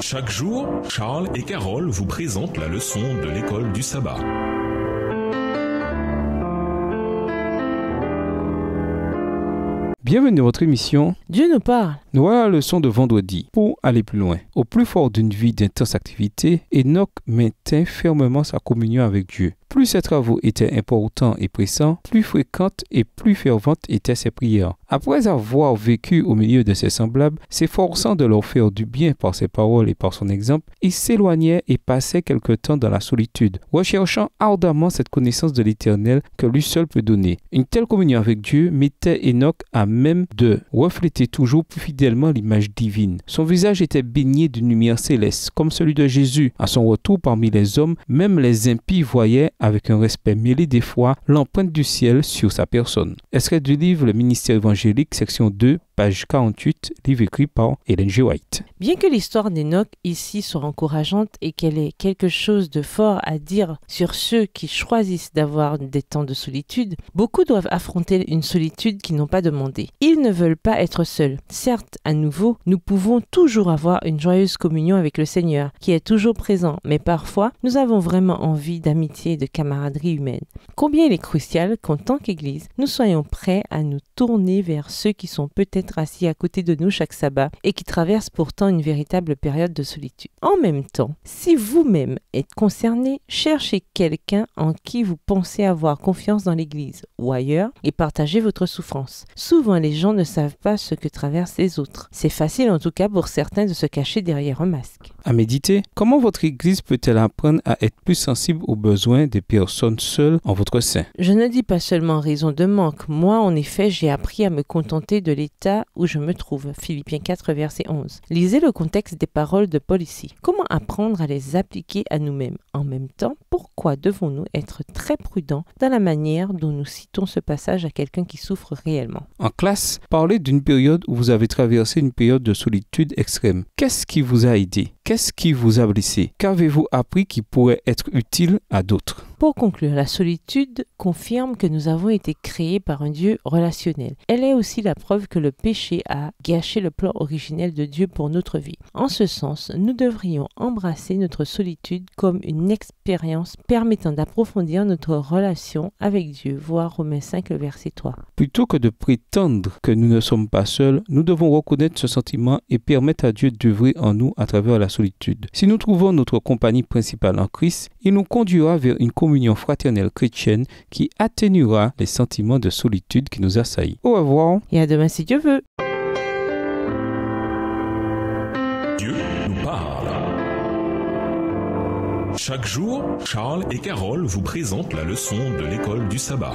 Chaque jour, Charles et Carole vous présentent la leçon de l'école du sabbat. Bienvenue dans votre émission. Dieu nous parle. Nous voilà la leçon de vendredi. Pour aller plus loin, au plus fort d'une vie d'intense activité, Enoch maintint fermement sa communion avec Dieu. Plus ses travaux étaient importants et pressants, plus fréquentes et plus ferventes étaient ses prières. Après avoir vécu au milieu de ses semblables, s'efforçant de leur faire du bien par ses paroles et par son exemple, il s'éloignait et passait quelque temps dans la solitude, recherchant ardemment cette connaissance de l'Éternel que lui seul peut donner. Une telle communion avec Dieu mettait Enoch à même de refléter toujours plus fidèlement l'image divine. Son visage était baigné d'une lumière céleste, comme celui de Jésus. À son retour parmi les hommes, même les impies voyaient avec un respect mêlé des fois l'empreinte du ciel sur sa personne. Extrait du livre Le ministère évangélique, section 2, page 48, livre écrit par Ellen G. White. Bien que l'histoire d'Enoch ici soit encourageante et qu'elle ait quelque chose de fort à dire sur ceux qui choisissent d'avoir des temps de solitude, beaucoup doivent affronter une solitude qu'ils n'ont pas demandée. Ils ne veulent pas être seuls. Certes, à nouveau, nous pouvons toujours avoir une joyeuse communion avec le Seigneur, qui est toujours présent, mais parfois, nous avons vraiment envie d'amitié et de camaraderie humaine. Combien il est crucial qu'en tant qu'Église, nous soyons prêts à nous tourner vers ceux qui sont peut-être assis à côté de nous chaque sabbat et qui traversent pourtant une véritable période de solitude. En même temps, si vous-même êtes concerné, cherchez quelqu'un en qui vous pensez avoir confiance dans l'Église ou ailleurs et partagez votre souffrance. Souvent, les gens ne savent pas ce que traversent les autres. C'est facile en tout cas pour certains de se cacher derrière un masque. À méditer, comment votre Église peut-elle apprendre à être plus sensible aux besoins des personnes seules en votre sein? Je ne dis pas seulement en raison de manque. Moi, en effet, j'ai appris à me contenter de l'état où je me trouve. Philippiens 4, verset 11. Lisez le contexte des paroles de Paul ici. Comment apprendre à les appliquer à nous-mêmes? En même temps, pourquoi devons-nous être très prudents dans la manière dont nous citons ce passage à quelqu'un qui souffre réellement? En classe, parlez d'une période où vous avez traversé une période de solitude extrême. Qu'est-ce qui vous a aidé? Qu'est-ce qui vous a blessé? Qu'avez-vous appris qui pourrait être utile à d'autres? Pour conclure, la solitude confirme que nous avons été créés par un Dieu relationnel. Elle est aussi la preuve que le péché a gâché le plan originel de Dieu pour notre vie. En ce sens, nous devrions embrasser notre solitude comme une expérience permettant d'approfondir notre relation avec Dieu. Voir Romains 5, le verset 3. Plutôt que de prétendre que nous ne sommes pas seuls, nous devons reconnaître ce sentiment et permettre à Dieu d'œuvrer en nous à travers la solitude. Si nous trouvons notre compagnie principale en Christ, il nous conduira vers une communion fraternelle chrétienne qui atténuera les sentiments de solitude qui nous assaillent. Au revoir. Et à demain si Dieu veut. Dieu nous parle. Chaque jour, Charles et Carole vous présentent la leçon de l'école du sabbat.